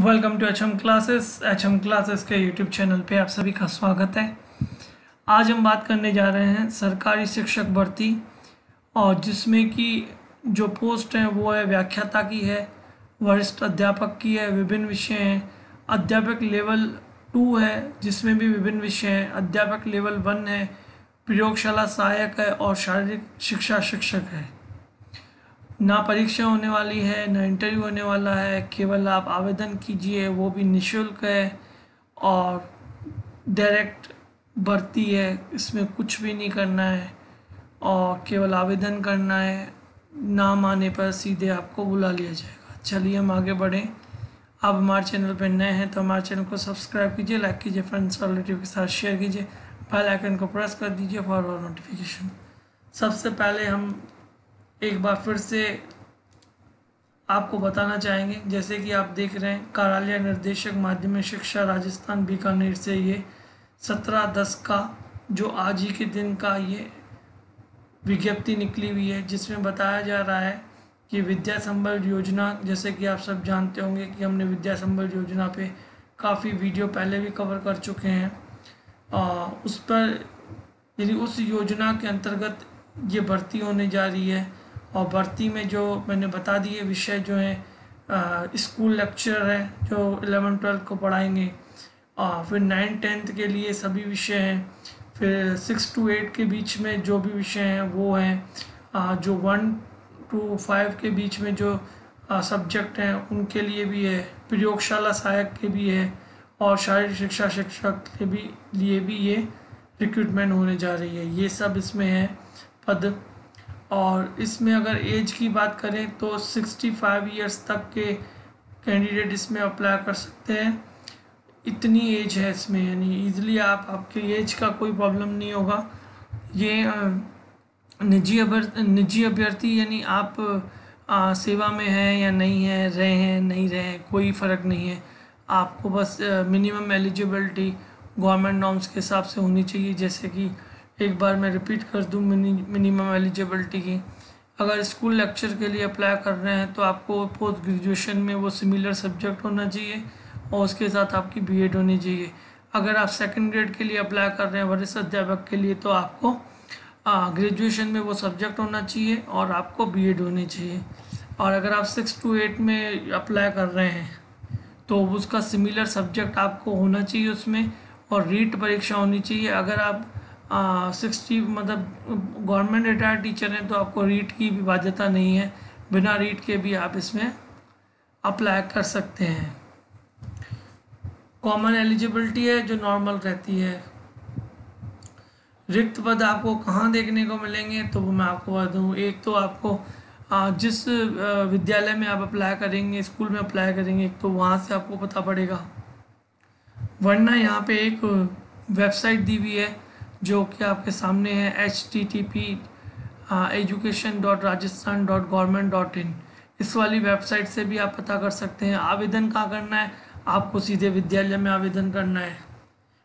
Welcome to H M classes H M classes के YouTube channel पे आप सभी का स्वागत है। आज हम बात करने जा रहे हैं सरकारी शिक्षक भर्ती और जिसमें कि जो पोस्ट है, वो है व्याख्याता की है, वरिष्ठ अध्यापक की है, विभिन्न विषय हैं। अध्यापक लेवल टू है, जिसमें भी विभिन्न विषय हैं। अध्यापक लेवल वन है, प्रयोगशाला सहायक है और शारीरिक शिक्षा शिक्षक है। ना परीक्षा होने वाली है, ना इंटरव्यू होने वाला है, केवल आप आवेदन कीजिए, वो भी निशुल्क है और डायरेक्ट भर्ती है, इसमें कुछ भी नहीं करना है और केवल आवेदन करना है, नाम आने पर सीधे आपको बुला लिया जाएगा। चलिए हम आगे बढ़ें। आप हमारे चैनल पर नए हैं तो हमारे चैनल को सब्सक्राइब कीजिए, लाइक कीजिए फ्रेंड्स और रिलेटिव के साथ शेयर कीजिए बेल आइकन को प्रेस कर दीजिए फॉर नोटिफिकेशन सबसे पहले हम एक बार फिर से आपको बताना चाहेंगे जैसे कि आप देख रहे हैं कार्यालय निर्देशक माध्यमिक शिक्षा राजस्थान बीकानेर से ये सत्रह दस का जो आज ही के दिन का ये विज्ञप्ति निकली हुई है जिसमें बताया जा रहा है कि विद्या संबल योजना जैसे कि आप सब जानते होंगे कि हमने विद्या संबल योजना पे काफ़ी वीडियो पहले भी कवर कर चुके हैं। आ, उस पर यदि उस योजना के अंतर्गत ये भर्ती होने जा रही है। और भर्ती में जो मैंने बता दिए विषय जो हैं स्कूल लेक्चर है जो एलेवन ट्वेल्थ को पढ़ाएँगे। आ, फिर नाइन टेंथ के लिए सभी विषय हैं। फिर सिक्स टू एट के बीच में जो भी विषय हैं वो हैं। जो वन टू फाइव के बीच में जो सब्जेक्ट हैं उनके लिए भी है। प्रयोगशाला सहायक के भी है और शारीरिक शिक्षा शिक्षक के भी लिए भी ये रिक्रूटमेंट होने जा रही है। ये सब इसमें है। पद और इसमें अगर एज की बात करें तो 65 ईयर्स तक के कैंडिडेट इसमें अप्लाई कर सकते हैं। इतनी एज है इसमें यानी इजीली आप आपके एज का कोई प्रॉब्लम नहीं होगा। ये निजी अभ्यर्थी निजी अभ्यर्थी यानी आप आ, सेवा में हैं या नहीं हैं रहे हैं नहीं रहे हैं कोई फ़र्क नहीं है। आपको बस मिनिमम एलिजिबिलिटी गवर्नमेंट नॉर्म्स के हिसाब से होनी चाहिए जैसे कि एक बार मैं रिपीट कर दूँ मिनिमम एलिजिबिलिटी की। अगर स्कूल लेक्चर के लिए अप्लाई कर रहे हैं तो आपको पोस्ट ग्रेजुएशन में वो सिमिलर सब्जेक्ट होना चाहिए और उसके साथ आपकी बीएड होनी चाहिए। अगर आप सेकंड ग्रेड के लिए अप्लाई कर रहे हैं, वरिष्ठ अध्यापक के लिए तो आपको ग्रेजुएशन में वो सब्जेक्ट होना चाहिए और आपको बीएड होनी चाहिए। और अगर आप सिक्स टू एट में अप्लाई कर रहे हैं तो उसका सिमिलर सब्जेक्ट आपको होना चाहिए उसमें और रीट परीक्षा होनी चाहिए। अगर आप सिक्सटी मतलब गवर्नमेंट रिटायर्ड टीचर हैं तो आपको रीट की भी बाध्यता नहीं है। बिना रीट के भी आप इसमें अप्लाई कर सकते हैं। कॉमन एलिजिबिलिटी है, जो नॉर्मल रहती है। रिक्त पद आपको कहाँ देखने को मिलेंगे तो वो मैं आपको बता दूँ। एक तो आपको जिस विद्यालय में आप अप्लाई करेंगे स्कूल में अप्लाई करेंगे, एक तो वहाँ से आपको पता पड़ेगा। वरना यहाँ पे एक वेबसाइट दी हुई है जो कि आपके सामने है H T T P education dot Rajasthan dot government dot in इस वाली वेबसाइट से भी आप पता कर सकते हैं, आवेदन कहाँ करना है, आपको सीधे विद्यालय में आवेदन करना है।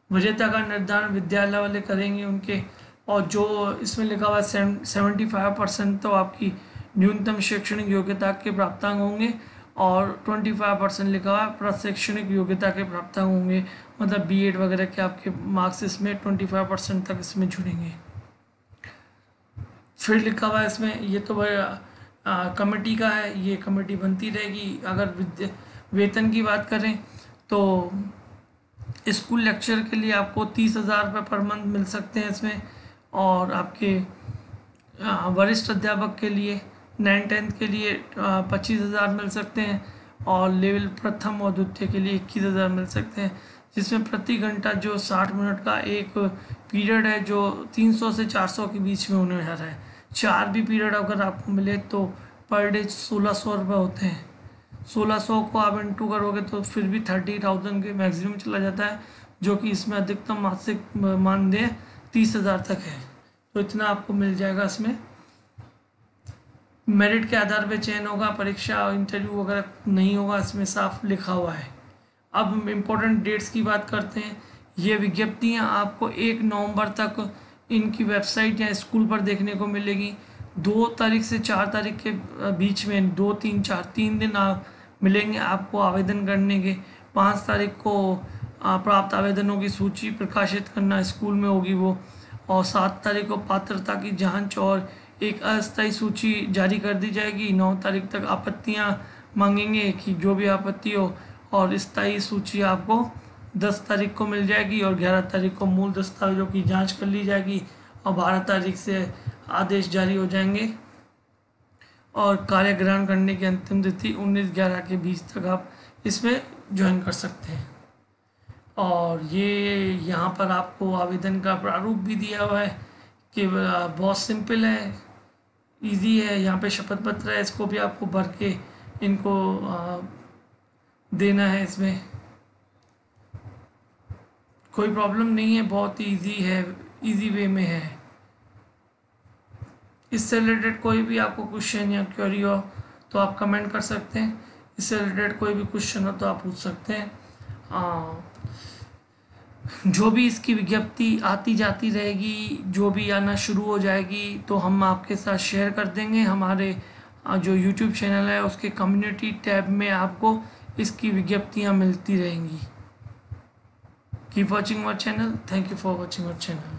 वजहता का निर्धारण विद्यालय वाले करेंगे उनके, और जो इसमें लिखा हुआ है सेवेंटी फाइव परसेंट तो आपकी न्यूनतम शैक्षणिक योग्यता के प्राप्तांक होंगे। और ट्वेंटी फाइव परसेंट लिखा हुआ है, प्रशैक्षणिक योग्यता के प्राप्त होंगे। मतलब बीएड वगैरह के आपके मार्क्स इसमें ट्वेंटी फाइव परसेंट तक इसमें जुड़ेंगे। फिर लिखा हुआ है इसमें, ये तो कमेटी का है, ये कमेटी बनती रहेगी। अगर वेतन की बात करें तो स्कूल लेक्चर के लिए आपको तीस हज़ार रुपये पर मंथ मिल सकते हैं इसमें। और आपके वरिष्ठ अध्यापक के लिए नाइन टेंथ के लिए पच्चीस हज़ार मिल सकते हैं और लेवल प्रथम और द्वितीय के लिए इक्कीस हज़ार मिल सकते हैं, जिसमें प्रति घंटा जो साठ मिनट का एक पीरियड है, जो तीन सौ से चार सौ के बीच में होने रहा है। चार भी पीरियड अगर आपको मिले तो पर डे सोलह सौ रुपये होते हैं। सोलह सौ को आप इंटू करोगे तो फिर भी थर्टी थाउज़ेंड के मैक्सिमम चला जाता है, जो कि इसमें अधिकतम मासिक मानदेय तीस हज़ार तक है। तो इतना आपको मिल जाएगा इसमें। मेरिट के आधार पे चयन होगा, परीक्षा इंटरव्यू वगैरह नहीं होगा, इसमें साफ़ लिखा हुआ है। अब हम इम्पोर्टेंट डेट्स की बात करते हैं। ये विज्ञप्तियाँ आपको एक नवंबर तक इनकी वेबसाइट या स्कूल पर देखने को मिलेगी। दो तारीख से चार तारीख के बीच में दो, तीन, चार, तीन दिन मिलेंगे आपको आवेदन करने के। पाँच तारीख को प्राप्त आवेदनों की सूची प्रकाशित करना स्कूल में होगी वो। और सात तारीख को पात्रता की जाँच और एक अस्थायी सूची जारी कर दी जाएगी। नौ तारीख तक आपत्तियाँ मांगेंगे कि जो भी आपत्ति हो और स्थायी सूची आपको दस तारीख को मिल जाएगी और ग्यारह तारीख को मूल दस्तावेजों की जाँच कर ली जाएगी और बारह तारीख से आदेश जारी हो जाएँगे। और कार्य ग्रहण करने की अंतिम तिथि उन्नीस ग्यारह के बीच तक आप इसमें ज्वाइन कर सकते हैं। और ये यहाँ पर आपको आवेदन का प्रारूप भी दिया हुआ है। कि बहुत सिंपल है, इजी है, यहाँ पे शपथ पत्र है, इसको भी आपको भर के इनको देना है इसमें। कोई प्रॉब्लम नहीं है, बहुत इजी है, इजी वे में है। इससे रिलेटेड कोई भी आपको क्वेश्चन या क्वेरी हो तो आप कमेंट कर सकते हैं। इससे रिलेटेड कोई भी क्वेश्चन हो तो आप पूछ सकते हैं। जो भी इसकी विज्ञप्ति आती जाती रहेगी, जो भी आना शुरू हो जाएगी तो हम आपके साथ शेयर कर देंगे। हमारे जो यूट्यूब चैनल है, उसके कम्युनिटी टैब में आपको इसकी विज्ञप्तियाँ मिलती रहेंगी। Keep watching our channel thank you for watching our channel